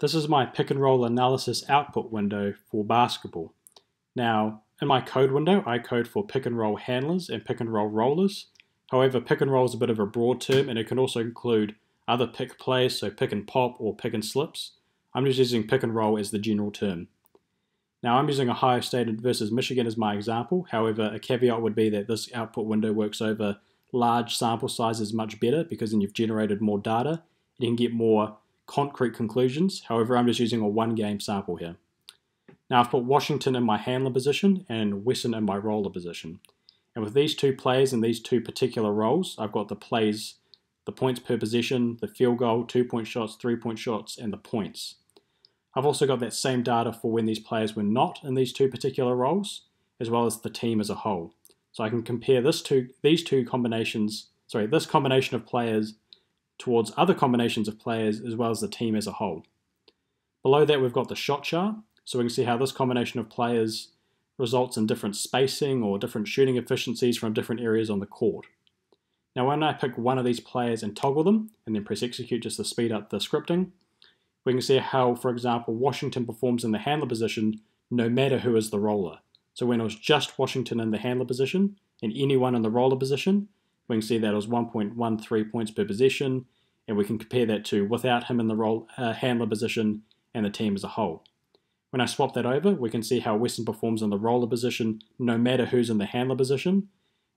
This is my pick and roll analysis output window for basketball. Now, in my code window, I code for pick and roll handlers and pick and roll rollers. However, pick and roll is a bit of a broad term and it can also include other pick plays, so pick and pop or pick and slips. I'm just using pick and roll as the general term. Now I'm using Ohio State versus Michigan as my example. However, a caveat would be that this output window works over large sample sizes much better because then you've generated more data you can get more concrete conclusions. However, I'm just using a one game sample here. Now I've put Washington in my handler position and Wesson in my roller position. And with these two plays and these two particular roles, I've got the plays, the points per possession, the field goal, two point shots, three point shots, and the points. I've also got that same data for when these players were not in these two particular roles, as well as the team as a whole. So I can compare this two, these two combinations, sorry, this combination of players towards other combinations of players as well as the team as a whole. Below that we've got the shot chart, so we can see how this combination of players results in different spacing or different shooting efficiencies from different areas on the court. Now when I pick one of these players and toggle them, and then press execute just to speed up the scripting, we can see how, for example, Washington performs in the handler position no matter who is the roller. So when it was just Washington in the handler position and anyone in the roller position, we can see that it was 1.13 points per possession, and we can compare that to without him in the role, uh, handler position and the team as a whole. When I swap that over, we can see how Wesson performs in the roller position no matter who's in the handler position,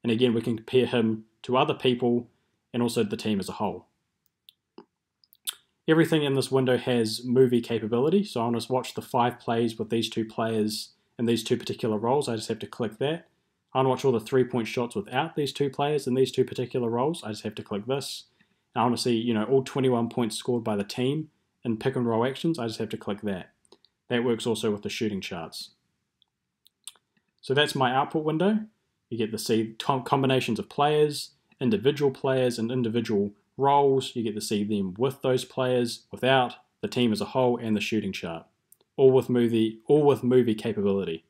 and again we can compare him to other people and also the team as a whole. Everything in this window has movie capability, so I want to watch the five plays with these two players in these two particular roles. I just have to click that. I want to watch all the three-point shots without these two players in these two particular roles. I just have to click this. I want to see, you know, all 21 points scored by the team in pick and roll actions. I just have to click that. That works also with the shooting charts. So that's my output window. You get to see combinations of players, individual players, and individual roles. You get to see them with those players, without, the team as a whole, and the shooting chart. All with movie, all with movie capability.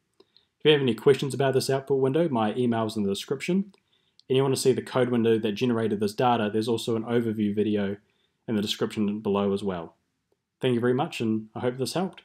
If you have any questions about this output window, my email is in the description. And you want to see the code window that generated this data, there's also an overview video in the description below as well. Thank you very much, and I hope this helped.